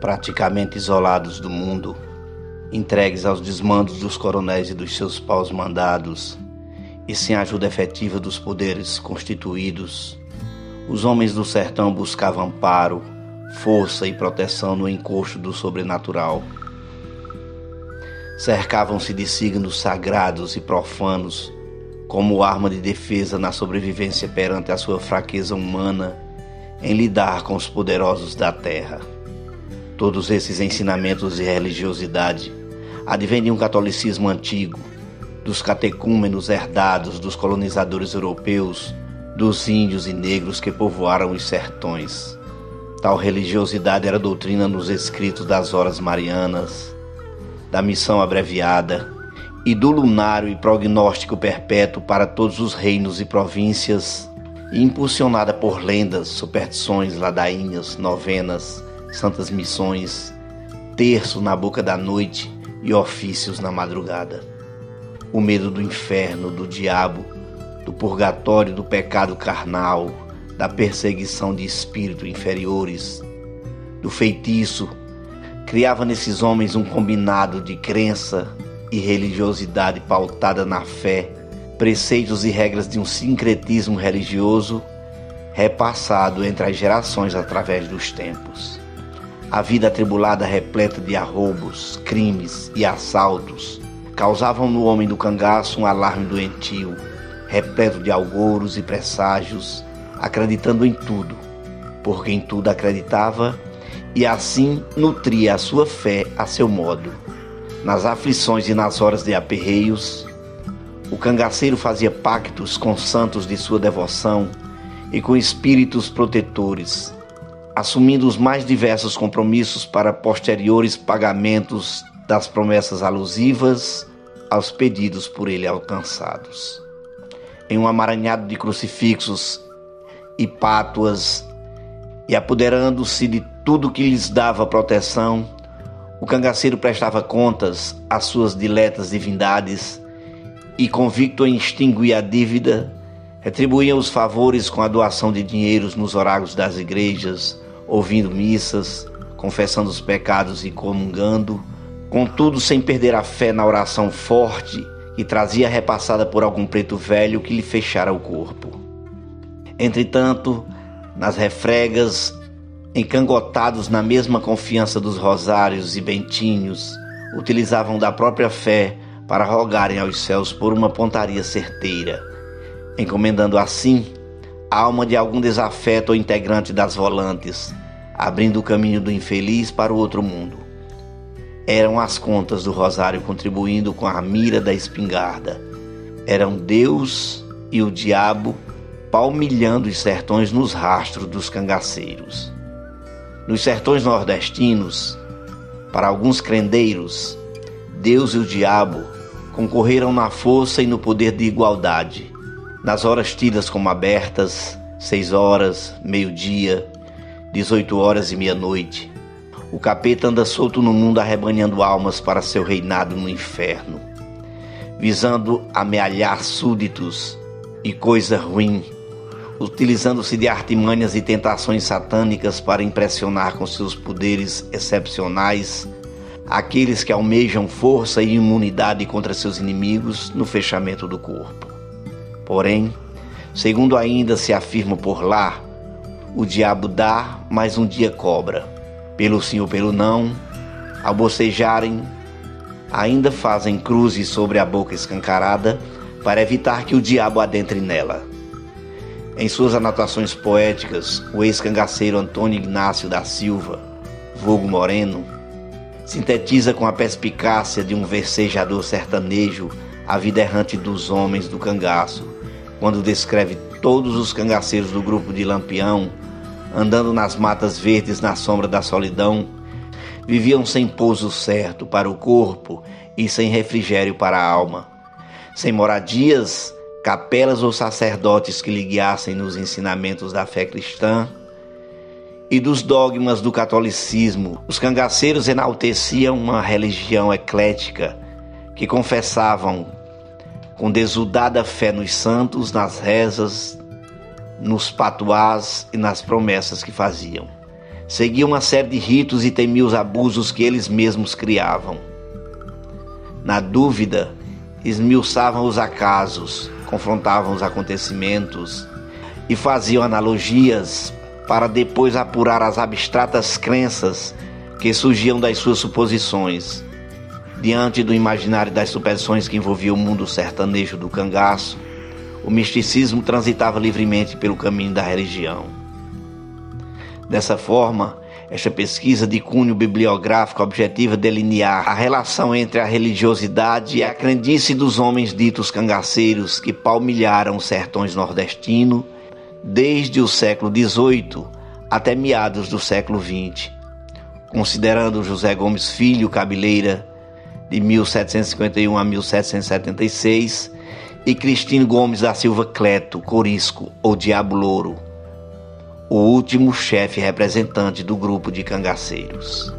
Praticamente isolados do mundo, entregues aos desmandos dos coronéis e dos seus paus mandados, e sem a ajuda efetiva dos poderes constituídos, os homens do sertão buscavam amparo, força e proteção no encosto do sobrenatural. Cercavam-se de signos sagrados e profanos como arma de defesa na sobrevivência perante a sua fraqueza humana em lidar com os poderosos da terra. Todos esses ensinamentos de religiosidade advêm de um catolicismo antigo, dos catecúmenos herdados dos colonizadores europeus, dos índios e negros que povoaram os sertões. Tal religiosidade era doutrina nos escritos das horas marianas, da missão abreviada e do lunário e prognóstico perpétuo para todos os reinos e províncias, e impulsionada por lendas, superstições, ladainhas, novenas, santas missões, terço na boca da noite e ofícios na madrugada. O medo do inferno, do diabo, do purgatório, do pecado carnal, da perseguição de espíritos inferiores, do feitiço, criava nesses homens um combinado de crença e religiosidade pautada na fé, preceitos e regras de um sincretismo religioso repassado entre as gerações através dos tempos. A vida atribulada repleta de arroubos, crimes e assaltos causavam no homem do cangaço um alarme doentio, repleto de algouros e presságios, acreditando em tudo, porque em tudo acreditava e assim nutria a sua fé a seu modo. Nas aflições e nas horas de aperreios, o cangaceiro fazia pactos com santos de sua devoção e com espíritos protetores, assumindo os mais diversos compromissos para posteriores pagamentos das promessas alusivas aos pedidos por ele alcançados. Em um amaranhado de crucifixos e pátuas, e apoderando-se de tudo que lhes dava proteção, o cangaceiro prestava contas às suas diletas divindades e, convicto em extinguir a dívida, retribuía os favores com a doação de dinheiros nos oráculos das igrejas, ouvindo missas, confessando os pecados e comungando, contudo sem perder a fé na oração forte que trazia repassada por algum preto velho que lhe fechara o corpo. Entretanto, nas refregas, encangotados na mesma confiança dos rosários e bentinhos, utilizavam da própria fé para rogarem aos céus por uma pontaria certeira, encomendando assim a alma de algum desafeto ou integrante das volantes, abrindo o caminho do infeliz para o outro mundo. Eram as contas do rosário contribuindo com a mira da espingarda. Eram Deus e o diabo palmilhando os sertões nos rastros dos cangaceiros. Nos sertões nordestinos, para alguns crendeiros, Deus e o diabo concorreram na força e no poder de igualdade. Nas horas tidas como abertas, seis horas, meio-dia, dezoito horas e meia-noite, o capeta anda solto no mundo arrebanhando almas para seu reinado no inferno, visando amealhar súditos e coisa ruim utilizando-se de artimanhas e tentações satânicas para impressionar com seus poderes excepcionais aqueles que almejam força e imunidade contra seus inimigos no fechamento do corpo. Porém, segundo ainda se afirma por lá, o diabo dá, mas um dia cobra. Pelo sim ou pelo não, ao bocejarem, ainda fazem cruzes sobre a boca escancarada para evitar que o diabo adentre nela. Em suas anotações poéticas, o ex-cangaceiro Antônio Ignácio da Silva, vulgo Moreno, sintetiza com a perspicácia de um versejador sertanejo a vida errante dos homens do cangaço, quando descreve todos os cangaceiros do grupo de Lampião andando nas matas verdes na sombra da solidão, viviam sem pouso certo para o corpo e sem refrigério para a alma, sem moradias capelas ou sacerdotes que lhe guiassem nos ensinamentos da fé cristã e dos dogmas do catolicismo, os cangaceiros enalteciam uma religião eclética que confessavam com desudada fé nos santos, nas rezas, nos patuás e nas promessas que faziam. Seguiam uma série de ritos e temiam os abusos que eles mesmos criavam. Na dúvida, esmiuçavam os acasos, confrontavam os acontecimentos e faziam analogias para depois apurar as abstratas crenças que surgiam das suas suposições. Diante do imaginário das superstições que envolviam o mundo sertanejo do cangaço, o misticismo transitava livremente pelo caminho da religião. Dessa forma, esta pesquisa de cunho bibliográfico objetiva delinear a relação entre a religiosidade e a crendice dos homens ditos cangaceiros que palmilharam os sertões nordestinos desde o século XVIII até meados do século XX, considerando José Gomes Filho Cabeleira, de 1751 a 1776, e Cristino Gomes da Silva Cleto Corisco, ou Diabo Louro, o último chefe representante do grupo de cangaceiros.